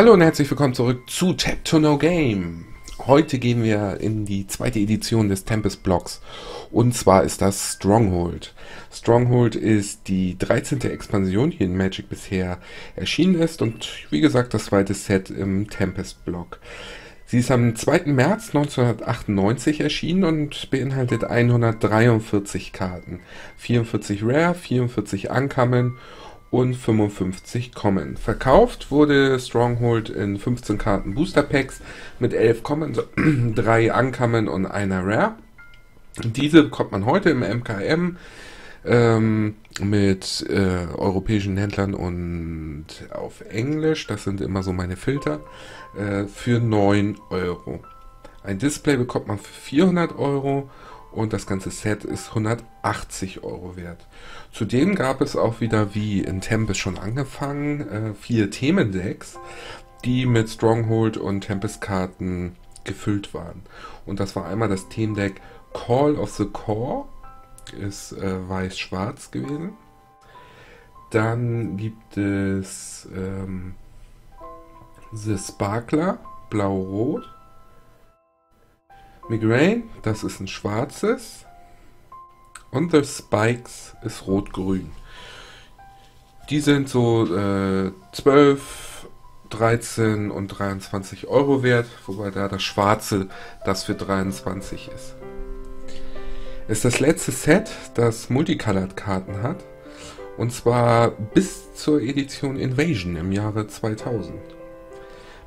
Hallo und herzlich willkommen zurück zu Tap to No Game. Heute gehen wir in die zweite Edition des Tempest Blocks und zwar ist das Stronghold. Stronghold ist die 13. Expansion, die in Magic bisher erschienen ist und wie gesagt das zweite Set im Tempest Block. Sie ist am 2. März 1998 erschienen und beinhaltet 143 Karten, 44 Rare, 44 Uncommon und 55 Common. Verkauft wurde Stronghold in 15 Karten Booster Packs mit 11 Common, 3 Uncommon und einer Rare. Diese bekommt man heute im MKM ähm, mit äh, europäischen Händlern und auf Englisch, das sind immer so meine Filter, äh, für 9 Euro. Ein Display bekommt man für 400 Euro und das ganze Set ist 180 Euro wert. Zudem gab es auch wieder, wie in Tempest schon angefangen, äh, vier Themendecks, die mit Stronghold und Tempest-Karten gefüllt waren. Und das war einmal das Themendeck Call of the Core, ist äh, weiß-schwarz gewesen. Dann gibt es ähm, The Sparkler, blau-rot. Migraine, das ist ein schwarzes. Und The Spikes ist rot-grün. Die sind so äh, 12, 13 und 23 Euro wert, wobei da das schwarze das für 23 ist. Ist das letzte Set, das Multicolored-Karten hat. Und zwar bis zur Edition Invasion im Jahre 2000.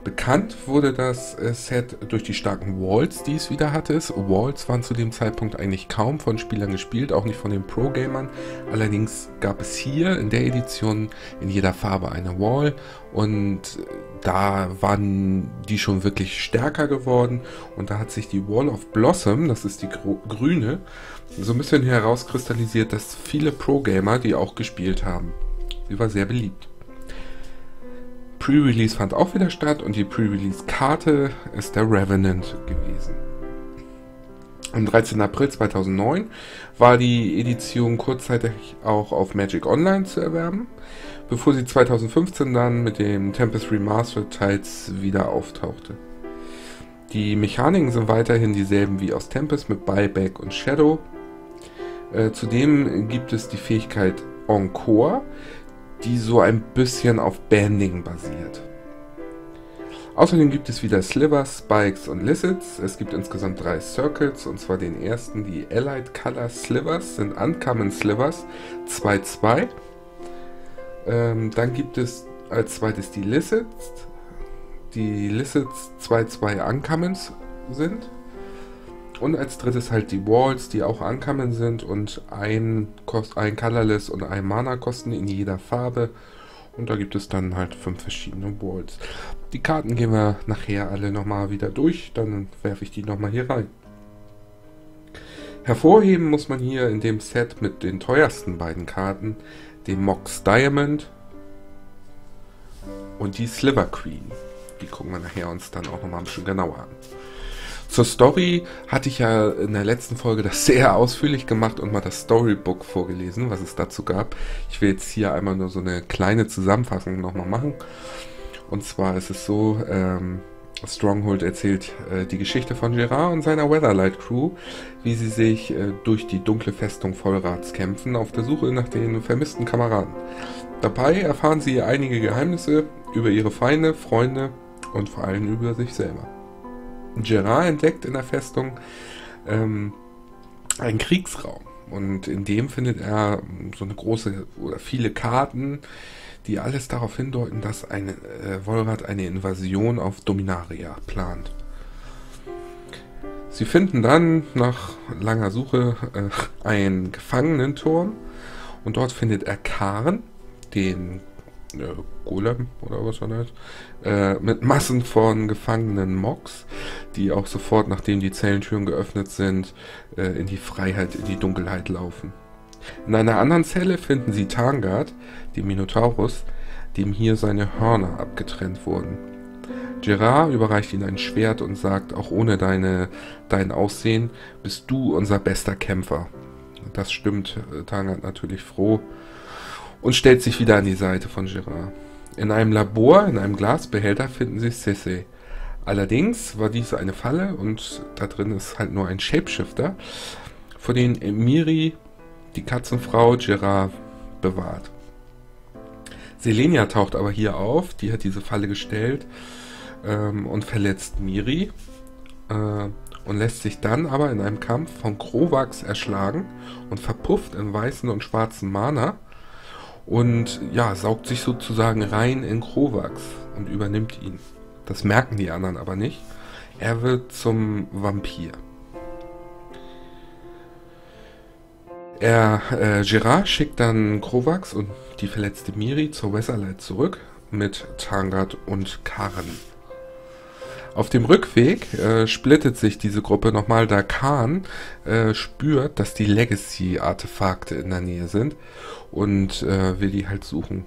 Bekannt wurde das äh, Set durch die starken Walls, die es wieder hatte. Walls waren zu dem Zeitpunkt eigentlich kaum von Spielern gespielt, auch nicht von den Pro-Gamern. Allerdings gab es hier in der Edition in jeder Farbe eine Wall und da waren die schon wirklich stärker geworden und da hat sich die Wall of Blossom, das ist die grüne, so ein bisschen herauskristallisiert, dass viele Pro-Gamer die auch gespielt haben. Sie war sehr beliebt. Pre-Release fand auch wieder statt und die Pre-Release-Karte ist der Revenant gewesen. Am 13. April 2009 war die Edition kurzzeitig auch auf Magic Online zu erwerben, bevor sie 2015 dann mit dem Tempest Remastered teils wieder auftauchte. Die Mechaniken sind weiterhin dieselben wie aus Tempest mit Buyback und Shadow. Äh, zudem gibt es die Fähigkeit Encore, die so ein bisschen auf Banding basiert. Außerdem gibt es wieder Slivers, Spikes und Lizards. Es gibt insgesamt drei Circuits, und zwar den ersten, die Allied Color Slivers, sind Uncommon Slivers 2-2. Ähm, dann gibt es als zweites die Lizards, die Lizards 2-2 Uncommons sind. Und als drittes halt die Walls, die auch Uncommon sind und ein, ein Colorless und ein Mana kosten in jeder Farbe. Und da gibt es dann halt fünf verschiedene Walls. Die Karten gehen wir nachher alle nochmal wieder durch, dann werfe ich die nochmal hier rein. Hervorheben muss man hier in dem Set mit den teuersten beiden Karten den Mox Diamond und die Sliver Queen. Die gucken wir nachher uns dann auch nochmal ein bisschen genauer an. Zur Story hatte ich ja in der letzten Folge das sehr ausführlich gemacht und mal das Storybook vorgelesen, was es dazu gab. Ich will jetzt hier einmal nur so eine kleine Zusammenfassung nochmal machen. Und zwar ist es so, ähm, Stronghold erzählt äh, die Geschichte von Gerard und seiner Weatherlight Crew, wie sie sich äh, durch die dunkle Festung Vollrats kämpfen, auf der Suche nach den vermissten Kameraden. Dabei erfahren sie einige Geheimnisse über ihre Feinde, Freunde und vor allem über sich selber. Gerard entdeckt in der Festung ähm, einen Kriegsraum. Und in dem findet er so eine große oder viele Karten, die alles darauf hindeuten, dass eine, äh, Wolrat eine Invasion auf Dominaria plant. Sie finden dann nach langer Suche äh, einen Gefangenenturm und dort findet er Karn, den äh, Golem oder was er heißt, äh, mit Massen von gefangenen Moks, die auch sofort, nachdem die Zellentüren geöffnet sind, äh, in die Freiheit, in die Dunkelheit laufen. In einer anderen Zelle finden sie Tangard, den Minotaurus, dem hier seine Hörner abgetrennt wurden. Gerard überreicht ihm ein Schwert und sagt, auch ohne deine, dein Aussehen bist du unser bester Kämpfer. Das stimmt äh, Tangard natürlich froh und stellt sich wieder an die Seite von Gerard. In einem Labor, in einem Glasbehälter finden sie Sissy. Allerdings war dies eine Falle und da drin ist halt nur ein Shapeshifter, vor den Miri, die Katzenfrau Gerard, bewahrt. Selenia taucht aber hier auf, die hat diese Falle gestellt ähm, und verletzt Miri äh, und lässt sich dann aber in einem Kampf von Krovax erschlagen und verpufft in weißen und schwarzen Mana und ja, saugt sich sozusagen rein in Krovax und übernimmt ihn. Das merken die anderen aber nicht. Er wird zum Vampir. Er, äh, Gerard schickt dann Krovax und die verletzte Miri zur Weatherlight zurück mit Tangard und Karen. Auf dem Rückweg äh, splittet sich diese Gruppe nochmal, da Khan äh, spürt, dass die Legacy-Artefakte in der Nähe sind und äh, will die halt suchen.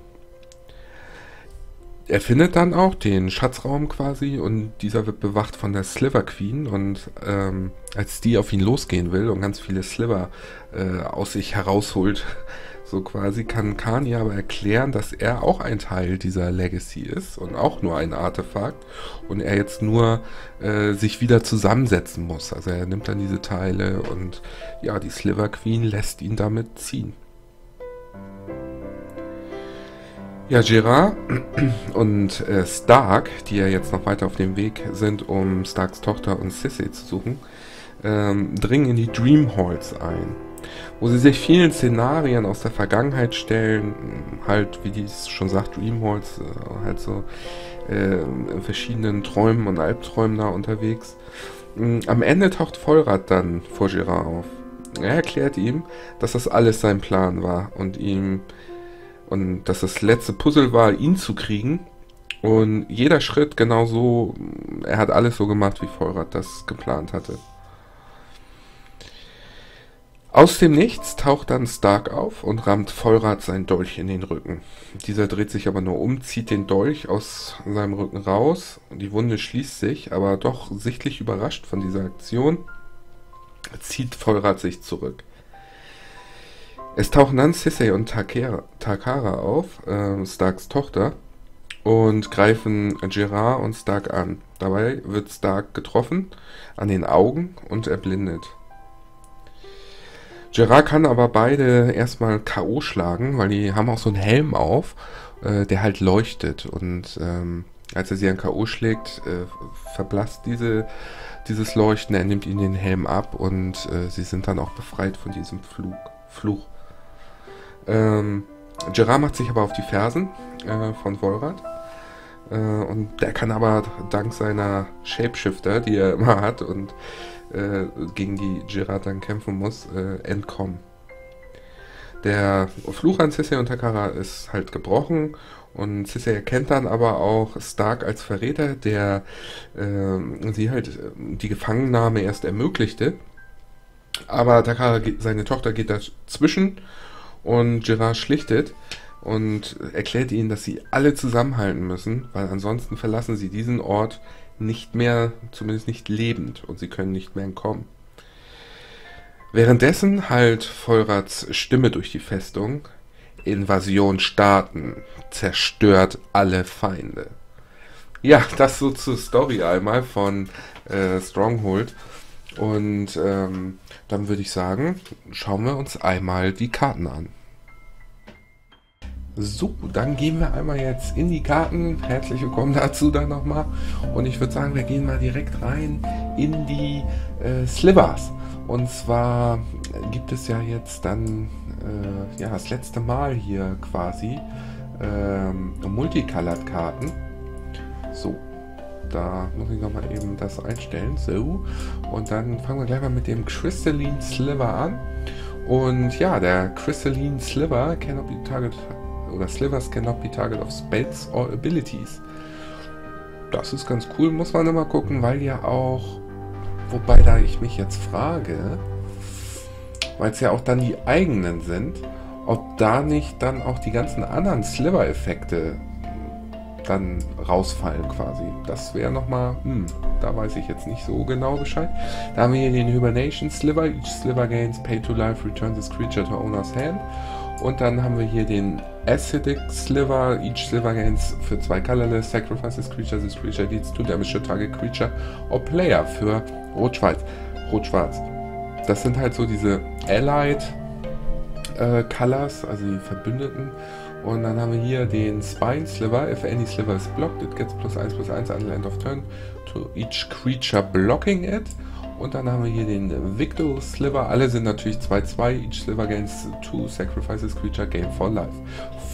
Er findet dann auch den Schatzraum quasi und dieser wird bewacht von der Sliver Queen und ähm, als die auf ihn losgehen will und ganz viele Sliver äh, aus sich herausholt, so quasi, kann Kani aber erklären, dass er auch ein Teil dieser Legacy ist und auch nur ein Artefakt und er jetzt nur äh, sich wieder zusammensetzen muss. Also er nimmt dann diese Teile und ja, die Sliver Queen lässt ihn damit ziehen. Ja, Gerard und äh, Stark, die ja jetzt noch weiter auf dem Weg sind, um Starks Tochter und Sissy zu suchen, ähm, dringen in die Dream Halls ein, wo sie sich vielen Szenarien aus der Vergangenheit stellen, halt, wie dies schon sagt, Dream Halls, äh, halt so äh, in verschiedenen Träumen und Albträumen da unterwegs. Mm, am Ende taucht Vollrad dann vor Gerard auf. Er erklärt ihm, dass das alles sein Plan war und ihm und dass das letzte Puzzle war, ihn zu kriegen. Und jeder Schritt genauso, er hat alles so gemacht, wie Vollrad das geplant hatte. Aus dem Nichts taucht dann Stark auf und rammt Vollrad sein Dolch in den Rücken. Dieser dreht sich aber nur um, zieht den Dolch aus seinem Rücken raus. Die Wunde schließt sich, aber doch sichtlich überrascht von dieser Aktion, zieht Vollrad sich zurück. Es tauchen dann Sissy und Takara, Takara auf, äh, Starks Tochter, und greifen Gerard und Stark an. Dabei wird Stark getroffen an den Augen und erblindet. Gerard kann aber beide erstmal K.O. schlagen, weil die haben auch so einen Helm auf, äh, der halt leuchtet. Und ähm, als er sie an K.O. schlägt, äh, verblasst diese, dieses Leuchten, er nimmt ihnen den Helm ab und äh, sie sind dann auch befreit von diesem Flug, Fluch. Ähm, Gerard macht sich aber auf die Fersen äh, von Volrad. Äh, und der kann aber dank seiner Shapeshifter, die er immer hat und äh, gegen die Gerard dann kämpfen muss, äh, entkommen. Der Fluch an Cissy und Takara ist halt gebrochen und Cissy erkennt dann aber auch Stark als Verräter, der äh, sie halt äh, die Gefangennahme erst ermöglichte. Aber Takara, seine Tochter geht dazwischen und Gerard schlichtet und erklärt ihnen, dass sie alle zusammenhalten müssen, weil ansonsten verlassen sie diesen Ort nicht mehr, zumindest nicht lebend und sie können nicht mehr entkommen. Währenddessen halt Vollrads Stimme durch die Festung. Invasion starten, zerstört alle Feinde. Ja, das so zur Story einmal von äh, Stronghold. Und ähm, dann würde ich sagen, schauen wir uns einmal die Karten an. So, dann gehen wir einmal jetzt in die Karten. Herzlich willkommen dazu dann nochmal. Und ich würde sagen, wir gehen mal direkt rein in die äh, Slivers. Und zwar gibt es ja jetzt dann äh, ja, das letzte Mal hier quasi ähm, Multicolored-Karten. So, da muss ich nochmal eben das einstellen. So, und dann fangen wir gleich mal mit dem Crystalline Sliver an. Und ja, der Crystalline Sliver cannot be targeted oder Slivers cannot be target of spells or abilities. Das ist ganz cool, muss man immer gucken, weil ja auch, wobei da ich mich jetzt frage, weil es ja auch dann die eigenen sind, ob da nicht dann auch die ganzen anderen Sliver-Effekte dann rausfallen quasi. Das wäre nochmal, hm, da weiß ich jetzt nicht so genau Bescheid. Da haben wir hier den Hibernation Sliver. Each Sliver gains pay to life, return this creature to owner's hand. Und dann haben wir hier den Acidic Sliver. Each Sliver gains für zwei Colorless. Sacrifices Creature. This Creature deals to damage to target Creature or Player für Rot-Schwarz. Rot-Schwarz. Das sind halt so diese Allied äh, Colors, also die Verbündeten. Und dann haben wir hier den Spine Sliver. If any sliver is blocked, it gets plus 1 plus 1 until end of turn to each creature blocking it. Und dann haben wir hier den Victor Sliver. Alle sind natürlich 2-2. Each Sliver gains 2 Sacrifices Creature Game for Life.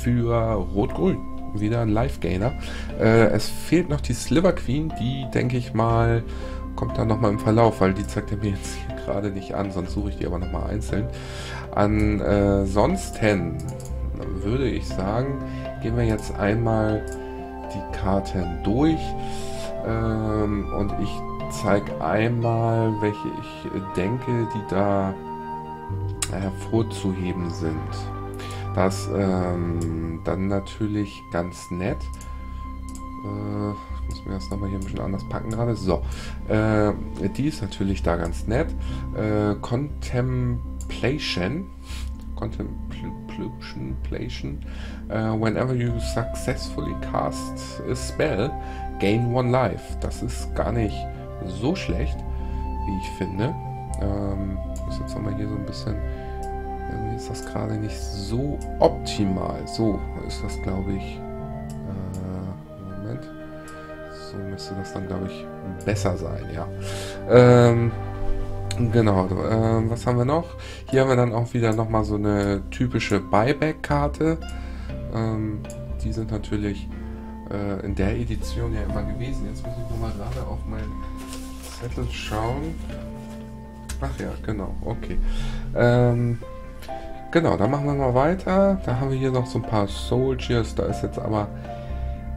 Für Rot-Grün. Wieder ein Life-Gainer. Äh, es fehlt noch die Sliver Queen. Die, denke ich mal, kommt dann nochmal im Verlauf, weil die zeigt er mir jetzt hier gerade nicht an. Sonst suche ich die aber nochmal einzeln. Ansonsten würde ich sagen, gehen wir jetzt einmal die Karten durch. Ähm, und ich zeige einmal, welche ich denke, die da hervorzuheben sind. Das ähm, dann natürlich ganz nett. Äh, ich muss mir das nochmal hier ein bisschen anders packen gerade. So, äh, die ist natürlich da ganz nett. Äh, Contemplation. Contemplation. Uh, whenever you successfully cast a spell, gain one life. Das ist gar nicht so schlecht, wie ich finde. Ähm, muss jetzt nochmal hier so ein bisschen. Irgendwie ist das gerade nicht so optimal. So ist das, glaube ich. Äh, Moment. So müsste das dann, glaube ich, besser sein, ja. Ähm, genau. Äh, was haben wir noch? Hier haben wir dann auch wieder nochmal so eine typische Buyback-Karte. Ähm, die sind natürlich äh, in der Edition ja immer gewesen. Jetzt muss ich nochmal gerade auf meinen Zettel schauen. Ach ja, genau, okay. Ähm, genau, dann machen wir mal weiter. Da haben wir hier noch so ein paar Soldiers. Da ist jetzt aber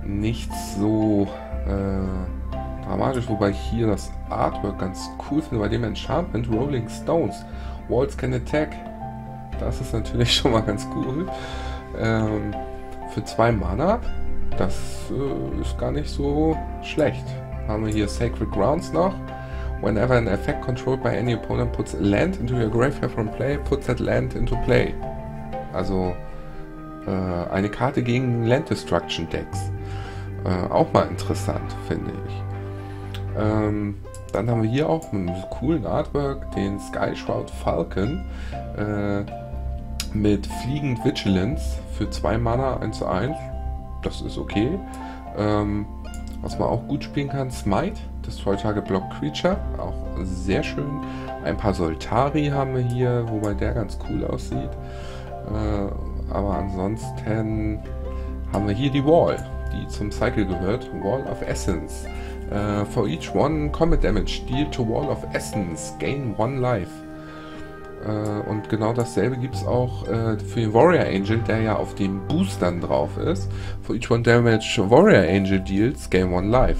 nichts so äh, dramatisch, wobei ich hier das Artwork ganz cool finde bei dem Enchantment Rolling Stones. Walls can attack. Das ist natürlich schon mal ganz cool. Ähm, für zwei Mana. Das äh, ist gar nicht so schlecht. Haben wir hier Sacred Grounds noch. Whenever an effect controlled by any opponent puts a land into your graveyard from play, put that land into play. Also äh, eine Karte gegen Land Destruction Decks. Äh, auch mal interessant, finde ich. Ähm, dann haben wir hier auch einen coolen Artwork, den Sky Shroud Falcon äh, mit Fliegend Vigilance für 2 Mana 1 zu 1. Das ist okay. Ähm, was man auch gut spielen kann, Smite, das Tage Block Creature, auch sehr schön. Ein paar Soltari haben wir hier, wobei der ganz cool aussieht. Äh, aber ansonsten haben wir hier die Wall, die zum Cycle gehört. Wall of Essence. Uh, for each one combat damage, deal to Wall of Essence, gain one life. Äh, und genau dasselbe gibt es auch äh, für den Warrior Angel, der ja auf den Boostern drauf ist. For each one damage Warrior Angel deals, gain one life.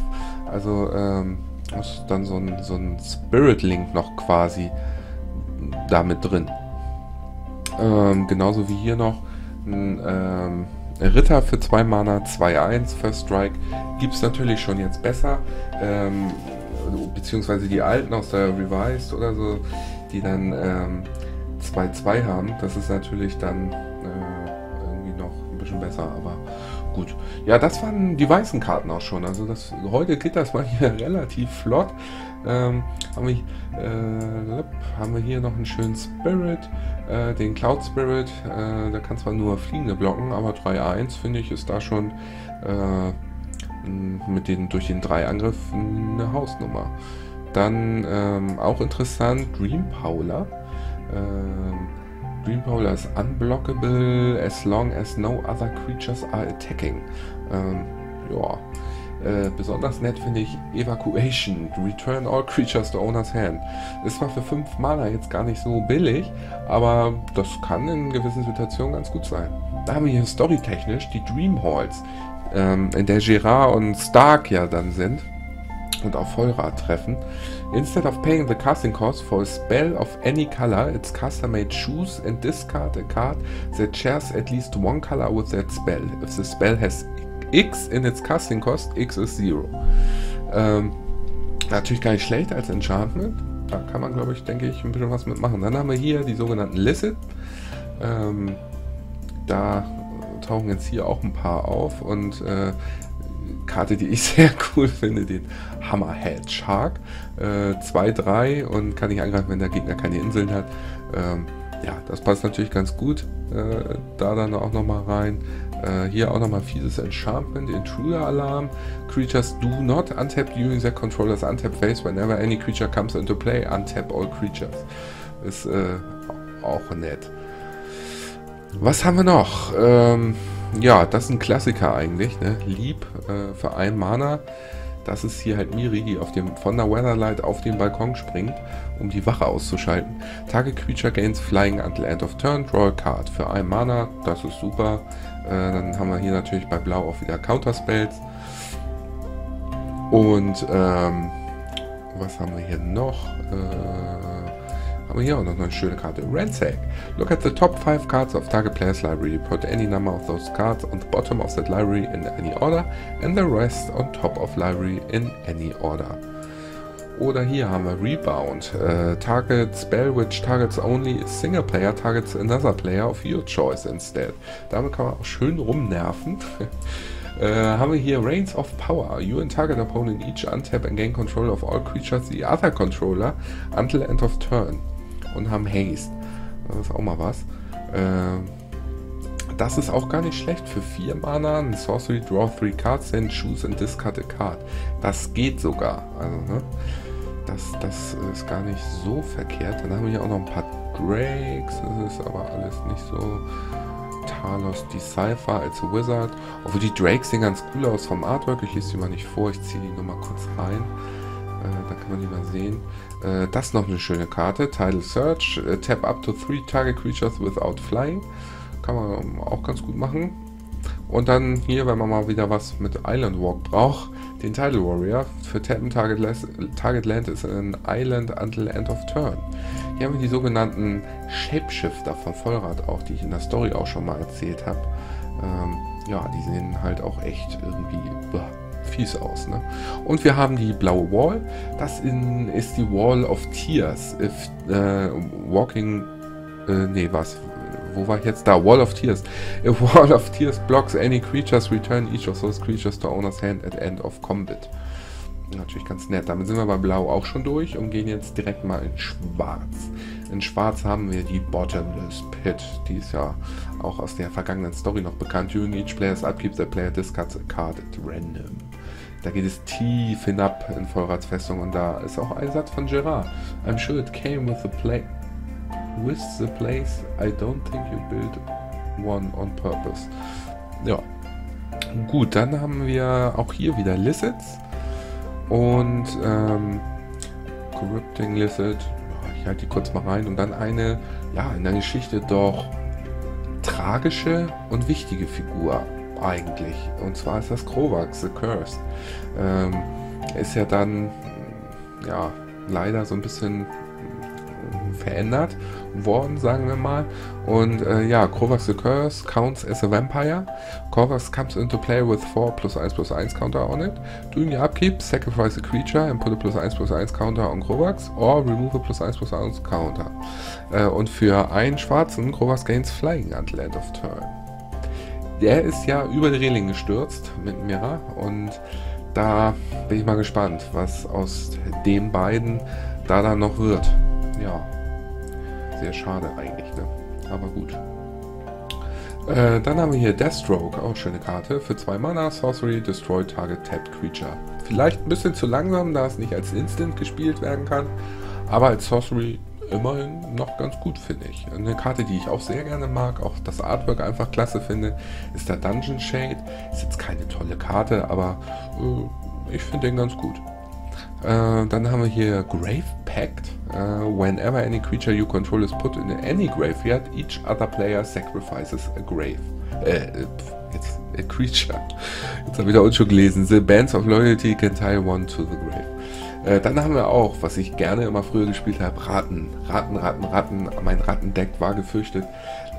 Also ähm, ist dann so ein, so ein Spirit Link noch quasi damit drin. Ähm, genauso wie hier noch ein ähm, Ritter für 2 Mana, 2-1, First Strike. Gibt es natürlich schon jetzt besser. Ähm, beziehungsweise die alten aus der Revised oder so die dann 2-2 ähm, haben. Das ist natürlich dann äh, irgendwie noch ein bisschen besser, aber gut. Ja, das waren die weißen Karten auch schon. Also das, heute geht das mal hier relativ flott. Ähm, haben, wir, äh, haben wir hier noch einen schönen Spirit, äh, den Cloud Spirit. Äh, der kann zwar nur Fliegende blocken, aber 3-1 finde ich ist da schon äh, mit den durch den 3 Angriff eine Hausnummer. Dann ähm, auch interessant, Dream Powler. Ähm, Dream Powler ist unblockable as long as no other creatures are attacking. Ähm, ja. Äh, besonders nett finde ich Evacuation. Return all creatures to owner's hand. Ist zwar für 5 Mana jetzt gar nicht so billig, aber das kann in gewissen Situationen ganz gut sein. Da haben wir hier storytechnisch die Dream Halls, ähm, in der Gerard und Stark ja dann sind und auf Vollrad treffen. Instead of paying the casting cost for a spell of any color, its caster may choose and discard a card that shares at least one color with that spell. If the spell has X in its casting cost, X is zero. Ähm, natürlich gar nicht schlecht als Enchantment. Da kann man, glaube ich, denke ich, ein bisschen was mitmachen. Dann haben wir hier die sogenannten Licit. Ähm, Da tauchen jetzt hier auch ein paar auf und äh, Karte, die ich sehr cool finde, den Hammerhead Shark. 2-3 äh, und kann ich angreifen, wenn der Gegner keine Inseln hat. Ähm, ja, das passt natürlich ganz gut. Äh, da dann auch nochmal rein. Äh, hier auch nochmal fieses Enchantment, Intruder Alarm. Creatures do not untap during their controller's untap phase whenever any creature comes into play. Untap all creatures. Ist äh, auch nett. Was haben wir noch? Ähm, ja, das ist ein Klassiker eigentlich. Ne? Lieb äh, für ein Mana. Das ist hier halt Miri, die auf dem, von der Weatherlight auf den Balkon springt, um die Wache auszuschalten. Target Creature gains Flying until end of turn. Draw a card für ein Mana. Das ist super. Äh, dann haben wir hier natürlich bei Blau auch wieder Counterspells. Und ähm, was haben wir hier noch? Äh, haben wir hier auch noch eine schöne Karte. Ransack. Look at the top 5 cards of target player's library. Put any number of those cards on the bottom of that library in any order and the rest on top of library in any order. Oder hier haben wir Rebound. Uh, target spell which targets only a single player targets another player of your choice instead. Damit kann man auch schön rumnerven. Uh, haben wir hier Reigns of Power. You and target opponent each untap and gain control of all creatures the other controller until end of turn und haben Haste. Das ist auch mal was. Äh, das ist auch gar nicht schlecht für 4 Mana. Ein Sorcery, Draw 3 Cards, then choose and discard a card. Das geht sogar. Also, ne? Das, das ist gar nicht so verkehrt. Dann haben wir hier auch noch ein paar Drakes. Das ist aber alles nicht so. Talos Decipher als Wizard. Obwohl die Drakes sehen ganz cool aus vom Artwork. Ich lese sie mal nicht vor. Ich ziehe die nur mal kurz rein. Äh, da kann man die mal sehen. Äh, das ist noch eine schöne Karte. Title Search. Äh, tap up to three target creatures without flying. Kann man auch ganz gut machen. Und dann hier, wenn man mal wieder was mit Island Walk braucht, den Title Warrior. Für Tappen Target, Target Land ist ein Island until end of turn. Hier haben wir die sogenannten Shapeshifter von Vollrad auch, die ich in der Story auch schon mal erzählt habe. Ähm, ja, die sehen halt auch echt irgendwie fies aus. Ne? Und wir haben die blaue Wall. Das in, ist die Wall of Tears. If, äh, walking. Äh, nee, was? Wo war ich jetzt? Da, Wall of Tears. A Wall of Tears blocks any creatures, return each of those creatures to owner's hand at end of combat. Natürlich ganz nett. Damit sind wir bei Blau auch schon durch und gehen jetzt direkt mal in Schwarz. In Schwarz haben wir die Bottomless Pit. Die ist ja auch aus der vergangenen Story noch bekannt. During each player's upkeep, the player discards a card at random. Da geht es tief hinab in Vollratsfestung und da ist auch ein Satz von Gerard. I'm sure it came with the play with the place. I don't think you built one on purpose. Ja. Gut, dann haben wir auch hier wieder Lizards und ähm, Corrupting Lizard. Ich halte die kurz mal rein und dann eine, ja, in der Geschichte doch tragische und wichtige Figur eigentlich. Und zwar ist das Krovax, The Curse. Ähm, ist ja dann, ja, leider so ein bisschen verändert worden, sagen wir mal. Und äh, ja, Kovacs the Curse counts as a vampire. Kovacs comes into play with 4 plus 1 plus 1 counter on it. During your upkeep, sacrifice a creature and put a plus 1 plus 1 counter on Kovacs or remove a plus 1 plus 1 counter. Äh, und für einen schwarzen, Kovacs gains flying until end of turn. Der ist ja über die Reling gestürzt mit Mira und da bin ich mal gespannt, was aus den beiden da dann noch wird. Ja, sehr schade eigentlich, ne? Aber gut. Äh, dann haben wir hier Deathstroke, auch schöne Karte. Für zwei Mana, Sorcery, Destroy Target Tapped Creature. Vielleicht ein bisschen zu langsam, da es nicht als Instant gespielt werden kann, aber als Sorcery immerhin noch ganz gut, finde ich. Eine Karte, die ich auch sehr gerne mag, auch das Artwork einfach klasse finde, ist der Dungeon Shade. Ist jetzt keine tolle Karte, aber äh, ich finde den ganz gut. Äh, dann haben wir hier Grave Pact. Uh, whenever any creature you control is put in any graveyard, each other player sacrifices a grave. Äh, jetzt, a creature. Jetzt habe ich da auch schon gelesen. The Bands of Loyalty can tie one to the grave. Äh, dann haben wir auch, was ich gerne immer früher gespielt habe, Ratten. Ratten, Ratten, Ratten. Mein Rattendeck war gefürchtet.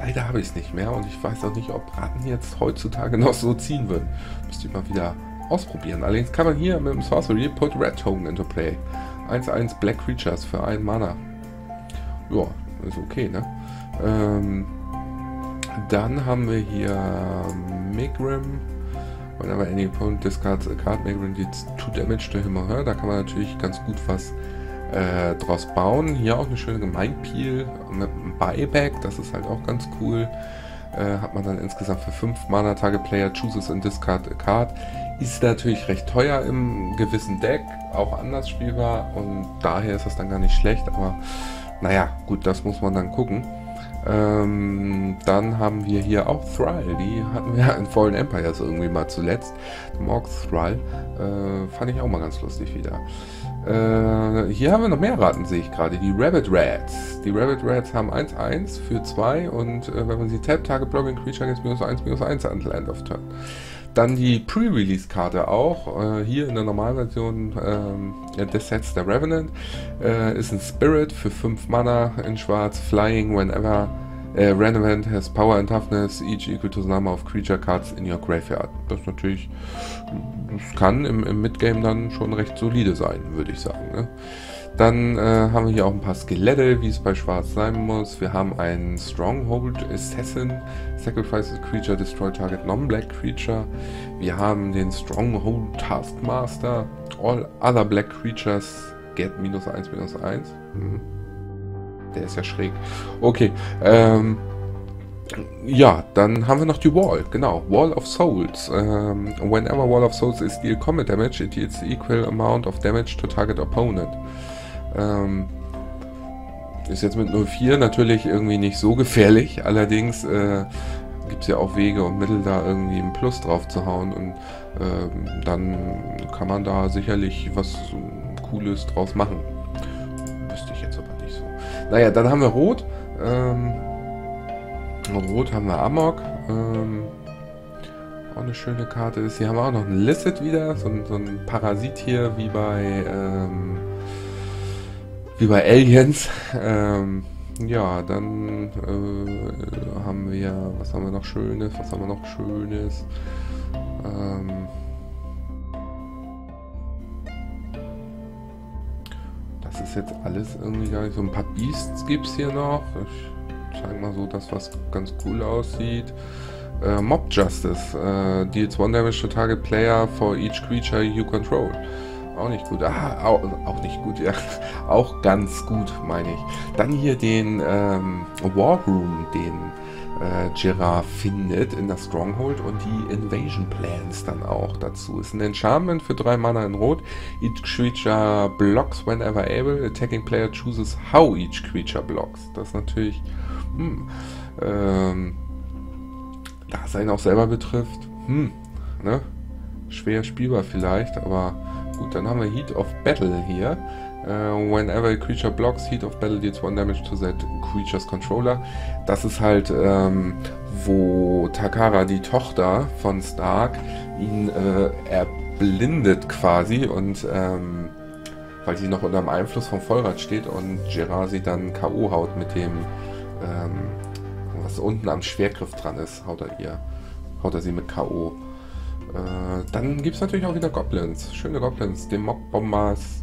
Leider habe ich es nicht mehr und ich weiß auch nicht, ob Ratten jetzt heutzutage noch so ziehen würden. Müsste ich mal wieder ausprobieren. Allerdings kann man hier mit dem Sorcery put Red Token into play. 1-1 Black Creatures für einen Mana. Ja, ist okay, ne? Ähm, Dann haben wir hier Migrim. Whenever any opponent discards a card, Migrim deals 2 damage to him or her. Da kann man natürlich ganz gut was äh, draus bauen. Hier auch eine schöne Mindpeel mit einem Buyback. Das ist halt auch ganz cool. Äh, hat man dann insgesamt für 5 Mana Target Player chooses and discard a card. Ist natürlich recht teuer im gewissen Deck, auch anders spielbar und daher ist das dann gar nicht schlecht, aber naja, gut, das muss man dann gucken. Ähm, dann haben wir hier auch Thrall, die hatten wir in Fallen Empires irgendwie mal zuletzt. Morg Thrall, äh, fand ich auch mal ganz lustig wieder. Äh, hier haben wir noch mehr Raten, sehe ich gerade. Die Rabbit Rats. Die Rabbit Rats haben 1-1 für 2 und äh, wenn man sie tappt, Target Blocking Creature gets minus 1, minus 1 until End of Turn. Dann die Pre-Release-Karte auch. Äh, hier in der Normalversion ähm, des Sets der Revenant. Äh, ist ein Spirit für 5 Mana in Schwarz. Flying whenever äh, Revenant has Power and Toughness, each equal to the number of Creature Cards in your Graveyard. Das natürlich, das kann im, im Midgame dann schon recht solide sein, würde ich sagen. Ne? Dann äh, haben wir hier auch ein paar Skelette, wie es bei Schwarz sein muss. Wir haben einen Stronghold Assassin, Sacrifices Creature, Destroy Target Non-Black Creature. Wir haben den Stronghold Taskmaster, All Other Black Creatures get minus 1, minus 1. Mhm. Der ist ja schräg. Okay, ähm, ja, dann haben wir noch die Wall, genau. Wall of Souls. Um, whenever Wall of Souls is deal combat damage, it deals equal amount of damage to target opponent. Ähm, ist jetzt mit 04 natürlich irgendwie nicht so gefährlich, allerdings äh, gibt es ja auch Wege und Mittel, da irgendwie ein Plus drauf zu hauen und äh, dann kann man da sicherlich was Cooles draus machen. Wüsste ich jetzt aber nicht so. Naja, dann haben wir Rot. Ähm, Rot haben wir Amok. Ähm, auch eine schöne Karte ist. Hier haben wir auch noch ein Licit wieder, so, so ein Parasit hier wie bei ähm, wie bei Aliens. Ähm, ja, dann äh, haben wir, was haben wir noch Schönes, was haben wir noch Schönes? Ähm, das ist jetzt alles irgendwie gar nicht so. Ein paar Beasts gibt es hier noch. Ich zeige mal so das, was ganz cool aussieht. Äh, Mob Justice äh, deals one damage to target player for each creature you control. Auch nicht gut. Ah, auch, auch, nicht gut, ja. Auch ganz gut, meine ich. Dann hier den ähm, War Room, den äh, Gerard findet in der Stronghold und die Invasion Plans dann auch dazu. Ist ein Enchantment für drei Mana in Rot. Each creature blocks whenever able. Attacking player chooses how each creature blocks. Das ist natürlich, hm, ähm, da es auch selber betrifft, hm, ne? Schwer spielbar vielleicht, aber Gut, dann haben wir Heat of Battle hier. Uh, whenever a creature blocks, Heat of Battle deals one damage to that creature's controller. Das ist halt, ähm, wo Takara, die Tochter von Stark, ihn äh, erblindet quasi und ähm, weil sie noch unter dem Einfluss vom Vollrad steht und Gerard sie dann K.O. haut mit dem, ähm, was unten am Schwergriff dran ist, haut er ihr, haut er sie mit K.O. Äh, dann gibt es natürlich auch wieder Goblins. Schöne Goblins. Die Mock Bombers,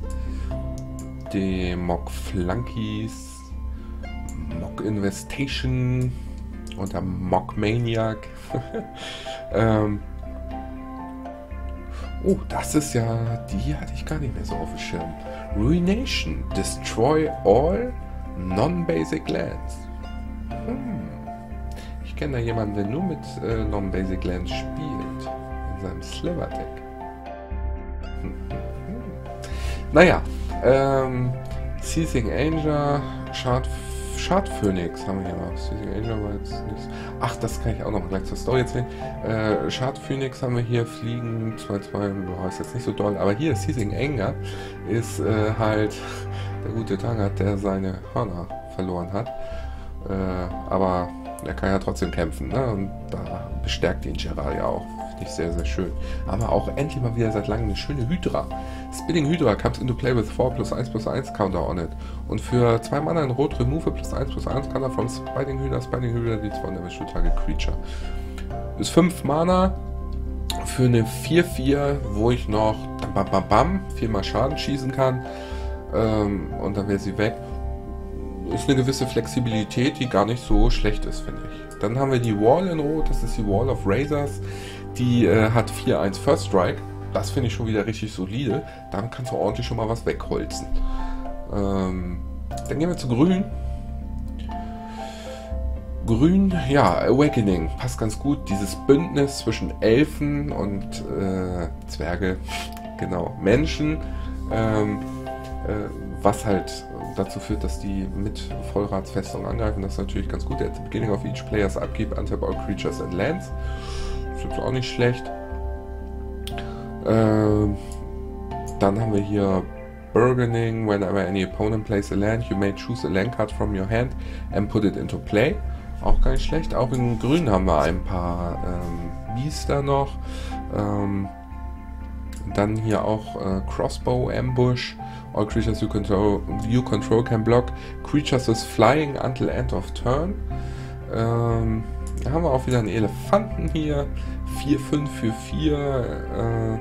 die Mock Flunkies, Mock Investation und der Mock Maniac. ähm, oh, das ist ja, die hatte ich gar nicht mehr so auf dem Schirm. Ruination. Destroy all non-basic lands. Hm. Ich kenne da jemanden, der nur mit äh, non-basic lands spielt seinem Sliver-Deck. Naja, ähm, Seizing Angel, Shard, Shard Phoenix haben wir hier noch. Seizing Angel war jetzt nicht. Ach, das kann ich auch noch gleich zur Story erzählen. Äh, Shard Phoenix haben wir hier fliegen, 2-2, ist jetzt nicht so doll, aber hier Seizing Anger ist äh, halt der gute Tanger, der seine Hörner verloren hat. Äh, aber er kann ja trotzdem kämpfen, ne? Und da bestärkt ihn Gerard ja auch Finde ich sehr, sehr schön. Aber auch endlich mal wieder seit langem eine schöne Hydra. Spinning Hydra comes into play with 4 plus 1 plus 1 counter on it. Und für 2 Mana in Rot remove plus 1 plus 1 counter from Spinning Hydra, Spinning Hydra die 2 Damage to Target Creature. Ist 5 Mana für eine 4-4, wo ich noch bam bam bam 4 mal Schaden schießen kann. Ähm, und dann wäre sie weg. ist eine gewisse Flexibilität, die gar nicht so schlecht ist, finde ich. Dann haben wir die Wall in Rot, das ist die Wall of Razors. Die äh, hat 4-1 First Strike. Das finde ich schon wieder richtig solide. Dann kannst du ordentlich schon mal was wegholzen. Ähm, dann gehen wir zu Grün. Grün, ja, Awakening passt ganz gut. Dieses Bündnis zwischen Elfen und äh, Zwerge, genau, Menschen, ähm, äh, was halt dazu führt, dass die mit Vollratsfestung angreifen. Das ist natürlich ganz gut. At the beginning of each player's upkeep, untap all creatures and lands. Ist auch nicht schlecht. Ähm, dann haben wir hier Burgening. Whenever any opponent plays a land, you may choose a land card from your hand and put it into play. Auch gar nicht schlecht. Auch in Grün haben wir ein paar ähm, Biester noch. Ähm, dann hier auch äh, Crossbow Ambush. All creatures you control, you control can block creatures with flying until end of turn. Ähm, da haben wir auch wieder einen Elefanten hier. 4, 5 für 4. Äh,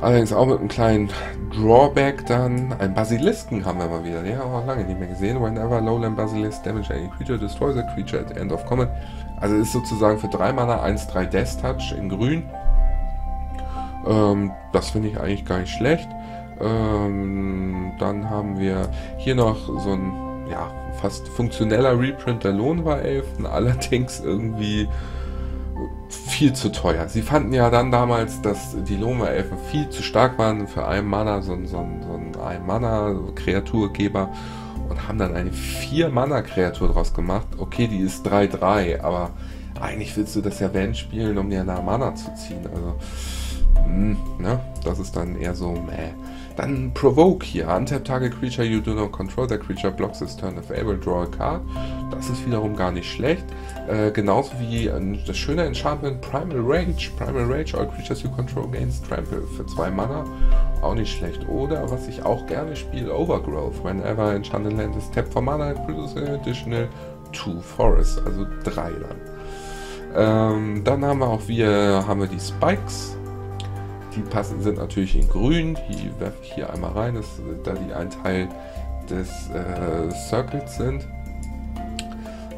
allerdings auch mit einem kleinen Drawback dann. Ein Basilisken haben wir mal wieder. Den haben wir auch lange nicht mehr gesehen. Whenever Lowland Basilisk damage any creature, destroys a creature at the end of combat. Also ist sozusagen für 3 Mana 1-3 Death Touch in grün. Ähm, das finde ich eigentlich gar nicht schlecht. Ähm, dann haben wir hier noch so ein ja, fast funktioneller Reprint der Lohnwar-Elfen, allerdings irgendwie viel zu teuer. Sie fanden ja dann damals, dass die Lohnwar-Elfen viel zu stark waren für einen Mana, so, so, so ein Ein-Mana-Kreaturgeber und haben dann eine 4-Mana-Kreatur draus gemacht. Okay, die ist 3-3, aber eigentlich willst du das ja wenn spielen, um dir eine Mana zu ziehen. Also, mh, hm, ne? Das ist dann eher so, meh. Dann Provoke hier. Untap target creature you do not control. The creature blocks this turn if able. Draw a card. Das ist wiederum gar nicht schlecht. Äh, genauso wie äh, das schöne Enchantment Primal Rage. Primal Rage. All creatures you control gains Trample für 2 Mana. Auch nicht schlecht. Oder was ich auch gerne spiele, Overgrowth. Whenever Enchanted Land is tapped for Mana, produce an additional 2 Forests. Also 3 dann. Ähm, dann haben wir auch wir, haben wir die Spikes die passen sind natürlich in grün. Die werfe ich hier einmal rein, dass, da die ein Teil des äh, Circles sind.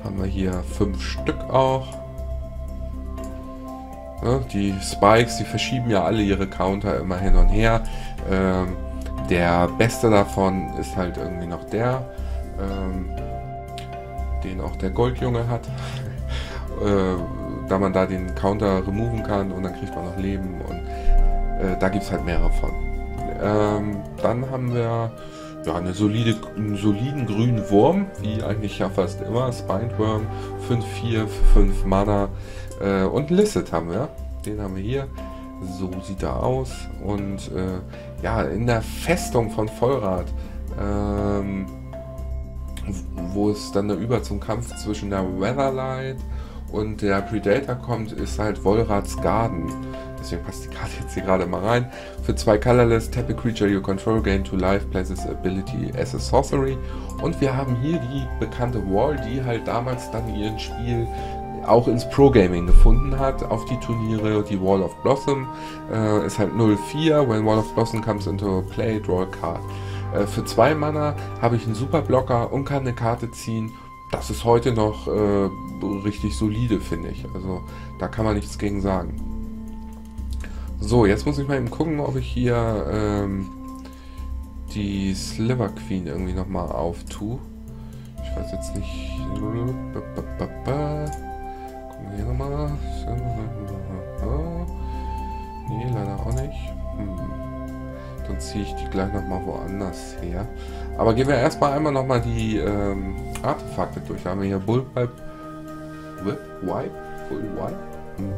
Haben wir hier fünf Stück auch. Ja, die Spikes, die verschieben ja alle ihre Counter immer hin und her. Ähm, der beste davon ist halt irgendwie noch der, ähm, den auch der Goldjunge hat. äh, da man da den Counter removen kann und dann kriegt man noch Leben und äh, da gibt es halt mehrere von. Ähm, dann haben wir ja, eine solide, einen soliden grünen Wurm, wie eigentlich ja fast immer. Spinedworm, 5-4, 5 Mana. Äh, und Licit haben wir. Den haben wir hier. So sieht er aus. Und äh, ja, in der Festung von Vollrad, ähm, wo es dann über zum Kampf zwischen der Weatherlight und der Predator kommt, ist halt Wollrads Garden. Deswegen passt die Karte jetzt hier gerade mal rein. Für zwei Colorless, tap a creature you control, gain to life, places ability as a sorcery. Und wir haben hier die bekannte Wall, die halt damals dann ihren Spiel auch ins Pro-Gaming gefunden hat, auf die Turniere, die Wall of Blossom, äh, ist halt 0-4, when Wall of Blossom comes into play, draw a card. Äh, für zwei Mana habe ich einen Super Blocker und kann eine Karte ziehen. Das ist heute noch äh, richtig solide, finde ich. Also da kann man nichts gegen sagen. So, jetzt muss ich mal eben gucken, ob ich hier ähm, die Sliver Queen irgendwie nochmal auftue. Ich weiß jetzt nicht. Gucken wir hier nochmal. Nee, leider auch nicht. Hm. Dann ziehe ich die gleich nochmal woanders her. Aber gehen wir erstmal einmal nochmal die ähm, Artefakte durch. Da haben wir hier Bullpipe. Whip? Wipe? Wipe? Hm,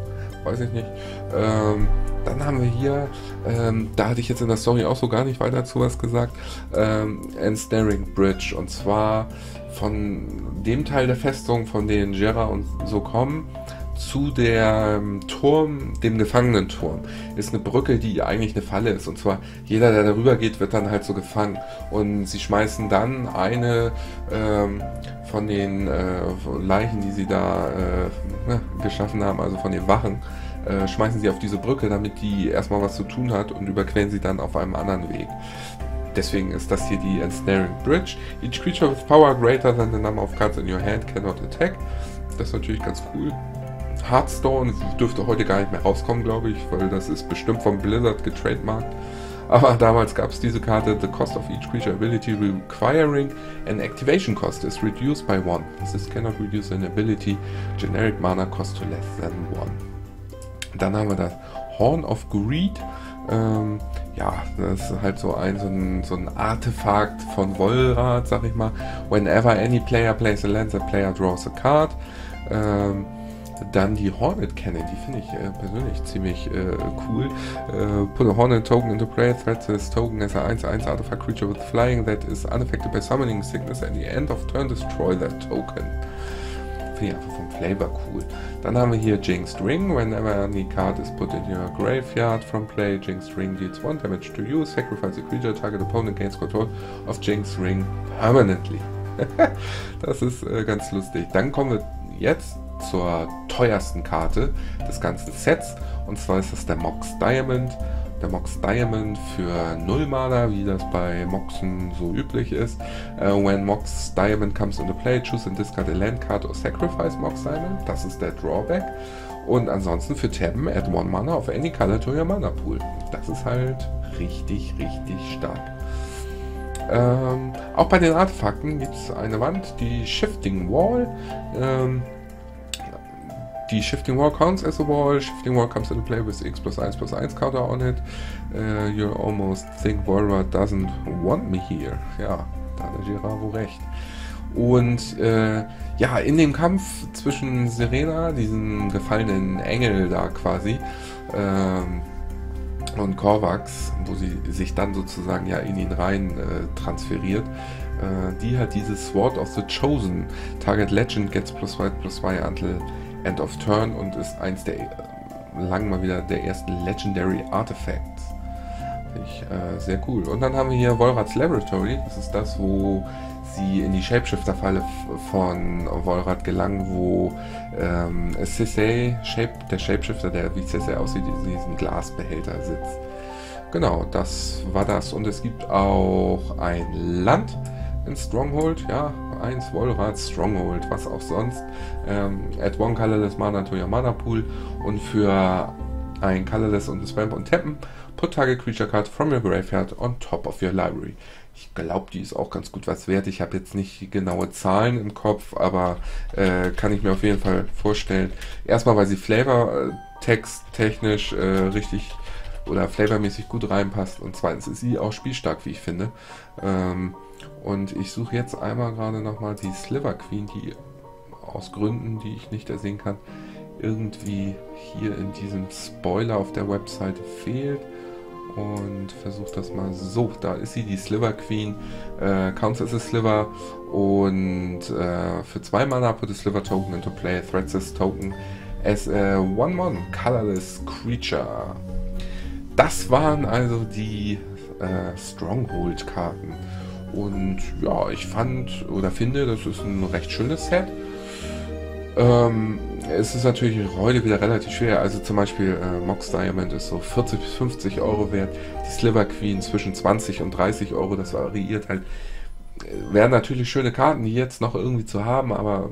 weiß ich nicht. Ähm, dann haben wir hier, ähm, da hatte ich jetzt in der Story auch so gar nicht weiter zu was gesagt, ähm, Ensnaring Bridge. Und zwar von dem Teil der Festung, von denen Jera und so kommen, zu dem Turm, dem Gefangenenturm, ist eine Brücke, die eigentlich eine Falle ist. Und zwar jeder, der darüber geht, wird dann halt so gefangen. Und sie schmeißen dann eine ähm, von den äh, Leichen, die sie da äh, ne, geschaffen haben, also von den Wachen, äh, schmeißen sie auf diese Brücke, damit die erstmal was zu tun hat und überqueren sie dann auf einem anderen Weg. deswegen ist das hier die Ensnaring Bridge. Each creature with power greater than the number of cards in your hand cannot attack. Das ist natürlich ganz cool. Hearthstone dürfte heute gar nicht mehr rauskommen, glaube ich, weil das ist bestimmt vom Blizzard getrademarkt. Aber damals gab es diese Karte, the cost of each creature ability requiring an activation cost is reduced by one. This cannot reduce an ability generic mana cost to less than one. Dann haben wir das Horn of Greed. Ähm, ja, das ist halt so ein, so ein, so ein Artefakt von Volrad, sag ich mal. Whenever any player plays a land, the player draws a card. Ähm, dann die Hornet Cannon, die finde ich äh, persönlich ziemlich äh, cool. Äh, put a Hornet Token into play, threat this token as a 1-1 artifact creature with flying that is unaffected by summoning sickness at the end of turn destroy that token. Finde ich einfach vom Flavor cool. Dann haben wir hier Jinxed Ring. Whenever any card is put in your graveyard from play, Jinxed Ring deals 1 damage to you. Sacrifice a creature, target opponent gains control of Jinxed Ring permanently. das ist äh, ganz lustig. Dann kommen wir jetzt zur teuersten Karte des ganzen Sets. Und zwar ist das der Mox Diamond. Der Mox Diamond für 0 Mana, wie das bei Moxen so üblich ist. Uh, when Mox Diamond comes into play, choose and discard a land card or sacrifice Mox Diamond. Das ist der Drawback. Und ansonsten für Tabben, add 1 Mana of any color to your Mana Pool. Das ist halt richtig, richtig stark. Ähm, auch bei den Artefakten gibt es eine Wand, die Shifting Wall. Ähm, die Shifting Wall counts as a wall. Shifting Wall comes into play with X plus 1 plus 1 counter on it. Uh, you almost think Volra doesn't want me here. Ja, da hat Giravo recht. Und äh, ja, in dem Kampf zwischen Serena, diesem gefallenen Engel da quasi, ähm, und Korvax, wo sie sich dann sozusagen ja in ihn rein äh, transferiert, äh, die hat dieses Sword of the Chosen. Target Legend gets plus 2 plus 2 until End of Turn und ist eins der lang mal wieder der ersten Legendary Artifacts. Finde ich äh, sehr cool. Und dann haben wir hier Volrads Laboratory. Das ist das, wo sie in die Shapeshifter-Falle von Volrad gelangen, wo ähm, Shape, der Shapeshifter, der wie Sisei aussieht, in diesem Glasbehälter sitzt. Genau, das war das. Und es gibt auch ein Land in Stronghold, ja, 1 Wolrad Stronghold, was auch sonst. Ähm, add one colorless mana to your mana pool und für ein colorless und das Vamp und Tappen, put target creature card from your graveyard on top of your library. Ich glaube, die ist auch ganz gut was wert. Ich habe jetzt nicht genaue Zahlen im Kopf, aber äh, kann ich mir auf jeden Fall vorstellen. Erstmal, weil sie Flavor-Text technisch äh, richtig oder flavormäßig gut reinpasst und zweitens ist sie auch spielstark, wie ich finde. Ähm, und ich suche jetzt einmal gerade nochmal die Sliver Queen, die aus Gründen, die ich nicht ersehen kann, irgendwie hier in diesem Spoiler auf der Webseite fehlt. Und versuche das mal so. Da ist sie, die Sliver Queen. Äh, counts as a Sliver. Und äh, für zwei Mana put a Sliver Token into play. Threats this token as a one-one colorless creature. Das waren also die äh, Stronghold-Karten. Und ja, ich fand oder finde, das ist ein recht schönes Set. Ähm, es ist natürlich heute wieder relativ schwer. Also zum Beispiel äh, Mox Diamond ist so 40 bis 50 Euro wert. Die Sliver Queen zwischen 20 und 30 Euro. Das variiert halt. Äh, wären natürlich schöne Karten, die jetzt noch irgendwie zu haben, aber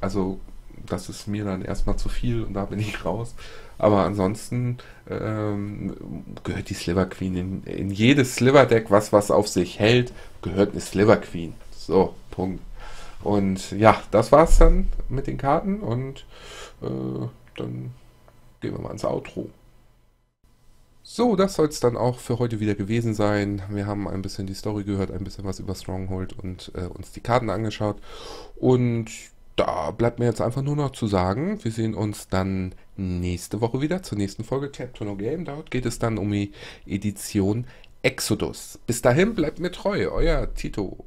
also das ist mir dann erstmal zu viel und da bin ich raus. Aber ansonsten ähm, gehört die Sliver Queen in, in jedes Sliver Deck, was was auf sich hält, gehört eine Sliver Queen. So, Punkt. Und ja, das war's dann mit den Karten und äh, dann gehen wir mal ins Outro. So, das soll es dann auch für heute wieder gewesen sein. Wir haben ein bisschen die Story gehört, ein bisschen was über Stronghold und äh, uns die Karten angeschaut. Und da bleibt mir jetzt einfach nur noch zu sagen, wir sehen uns dann nächste Woche wieder zur nächsten Folge Tap to No Game. Dort geht es dann um die Edition Exodus. Bis dahin bleibt mir treu, euer Tito.